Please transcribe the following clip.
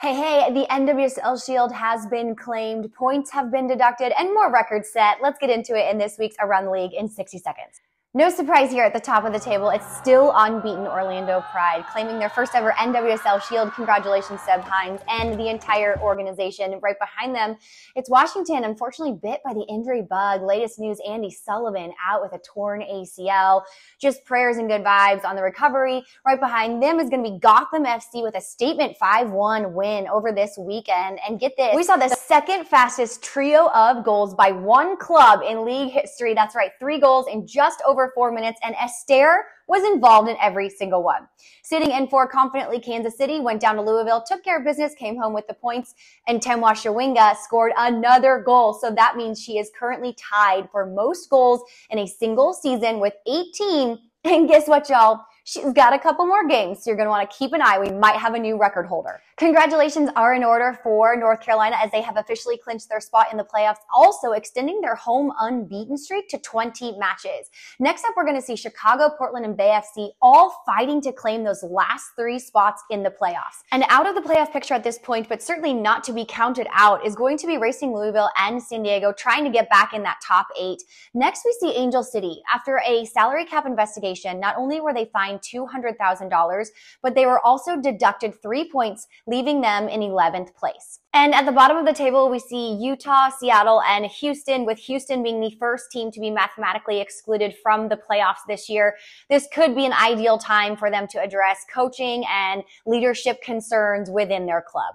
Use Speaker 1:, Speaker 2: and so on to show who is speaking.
Speaker 1: Hey, hey, the NWSL Shield has been claimed, points have been deducted, and more records set. Let's get into it in this week's Around the League in 60 seconds. No surprise here at the top of the table, it's still unbeaten Orlando Pride, claiming their first ever NWSL Shield. Congratulations, Seb Hines, and the entire organization. Right behind them, it's Washington, unfortunately bit by the injury bug. Latest news Andi Sullivan out with a torn ACL. Just prayers and good vibes on the recovery. Right behind them is going to be Gotham FC with a statement 5 1 win over this weekend. And get this, we saw the second fastest trio of goals by one club in league history. That's right, three goals in just over over four minutes, and Esther was involved in every single one. Sitting in for confidently, Kansas City went down to Louisville, took care of business, came home with the points, and Temwa Chawinga scored another goal. So that means she is currently tied for most goals in a single season with 18. And guess what, y'all? She's got a couple more games, so you're going to want to keep an eye. We might have a new record holder. Congratulations are in order for North Carolina as they have officially clinched their spot in the playoffs, also extending their home unbeaten streak to 20 matches. Next up, we're going to see Chicago, Portland, and Bay FC all fighting to claim those last three spots in the playoffs. And out of the playoff picture at this point, but certainly not to be counted out, is going to be Racing Louisville and San Diego trying to get back in that top eight. Next, we see Angel City. After a salary cap investigation, not only were they fined $200,000, but they were also deducted three points, leaving them in 11th place. And at the bottom of the table, we see Utah, Seattle, and Houston, with Houston being the first team to be mathematically excluded from the playoffs this year. This could be an ideal time for them to address coaching and leadership concerns within their club.